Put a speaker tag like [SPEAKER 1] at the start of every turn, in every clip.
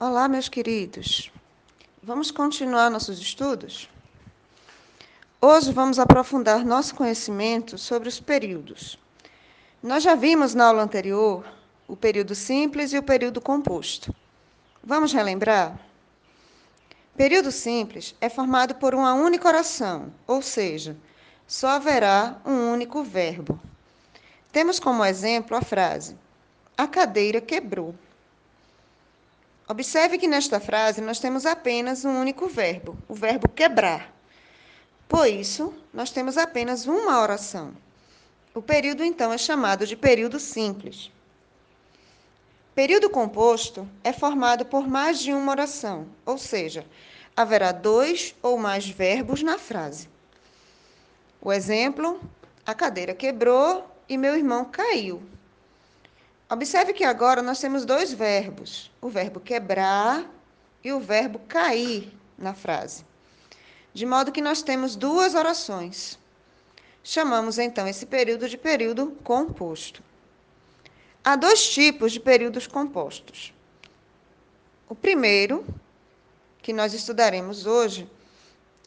[SPEAKER 1] Olá, meus queridos. Vamos continuar nossos estudos? Hoje vamos aprofundar nosso conhecimento sobre os períodos. Nós já vimos na aula anterior o período simples e o período composto. Vamos relembrar? Período simples é formado por uma única oração, ou seja, só haverá um único verbo. Temos como exemplo a frase: A cadeira quebrou. Observe que nesta frase nós temos apenas um único verbo, o verbo quebrar. Por isso, nós temos apenas uma oração. O período, então, é chamado de período simples. Período composto é formado por mais de uma oração, ou seja, haverá dois ou mais verbos na frase. O exemplo: a cadeira quebrou e meu irmão caiu. Observe que agora nós temos dois verbos: o verbo quebrar e o verbo cair na frase. De modo que nós temos duas orações. Chamamos então esse período de período composto. Há dois tipos de períodos compostos. O primeiro, que nós estudaremos hoje,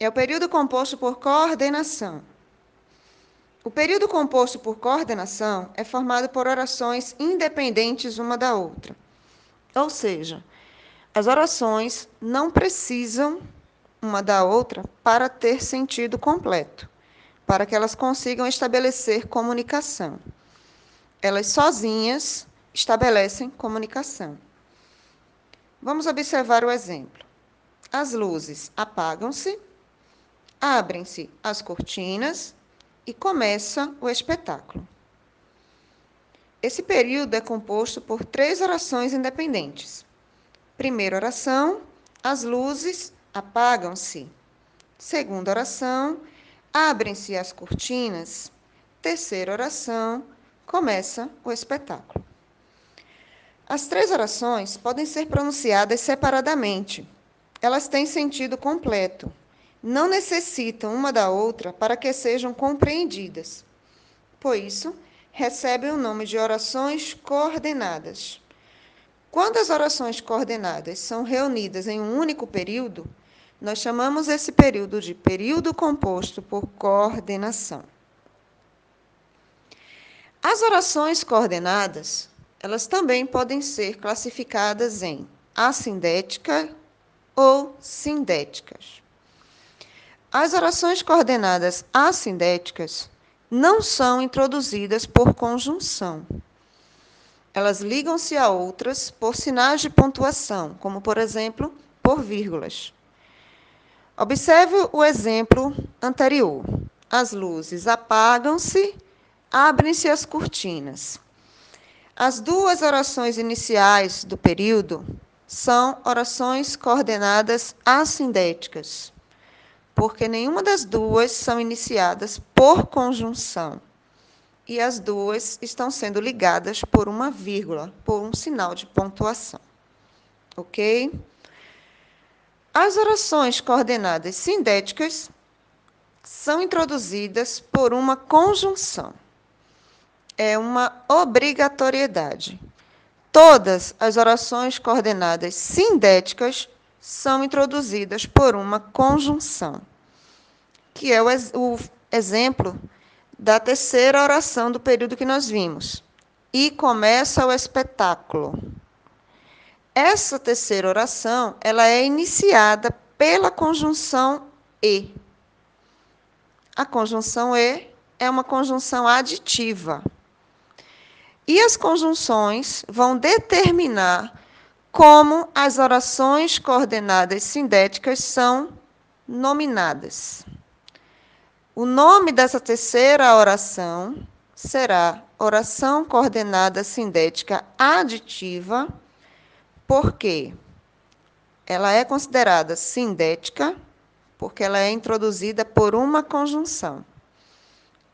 [SPEAKER 1] é o período composto por coordenação. O período composto por coordenação é formado por orações independentes uma da outra. Ou seja, as orações não precisam uma da outra para ter sentido completo, para que elas consigam estabelecer comunicação. Elas sozinhas estabelecem comunicação. Vamos observar o exemplo. As luzes apagam-se, abrem-se as cortinas e começa o espetáculo. Esse período é composto por três orações independentes. Primeira oração, as luzes apagam-se. Segunda oração, abrem-se as cortinas. Terceira oração, começa o espetáculo. As três orações podem ser pronunciadas separadamente. Elas têm sentido completo, não necessitam uma da outra para que sejam compreendidas. Por isso, recebem o nome de orações coordenadas. Quando as orações coordenadas são reunidas em um único período, nós chamamos esse período de período composto por coordenação. As orações coordenadas, elas também podem ser classificadas em assindética ou sindéticas. As orações coordenadas assindéticas não são introduzidas por conjunção. Elas ligam-se a outras por sinais de pontuação, como, por exemplo, por vírgulas. Observe o exemplo anterior. As luzes apagam-se, abrem-se as cortinas. As duas orações iniciais do período são orações coordenadas assindéticas porque nenhuma das duas são iniciadas por conjunção. E as duas estão sendo ligadas por uma vírgula, por um sinal de pontuação. Ok? As orações coordenadas sindéticas são introduzidas por uma conjunção. É uma obrigatoriedade. Todas as orações coordenadas sindéticas são introduzidas por uma conjunção, que é o, o exemplo da terceira oração do período que nós vimos. E começa o espetáculo. Essa terceira oração, ela é iniciada pela conjunção e. A conjunção e é uma conjunção aditiva. E as conjunções vão determinar como as orações coordenadas sindéticas são nominadas. O nome dessa terceira oração será oração coordenada sindética aditiva, porque ela é considerada sindética porque ela é introduzida por uma conjunção.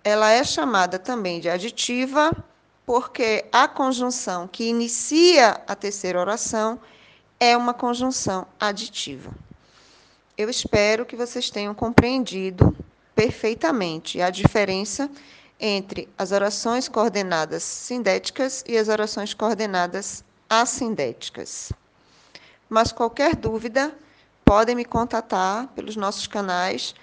[SPEAKER 1] Ela é chamada também de aditiva porque a conjunção que inicia a terceira oração é uma conjunção aditiva. Eu espero que vocês tenham compreendido perfeitamente a diferença entre as orações coordenadas sindéticas e as orações coordenadas assindéticas. mas qualquer dúvida, podem me contatar pelos nossos canais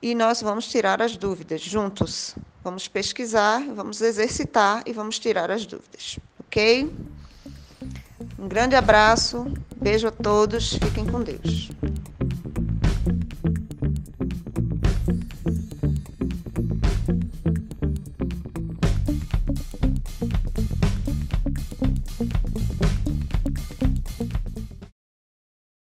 [SPEAKER 1] e nós vamos tirar as dúvidas juntos. Vamos pesquisar, vamos exercitar e vamos tirar as dúvidas, ok? Um grande abraço, beijo a todos, fiquem com Deus.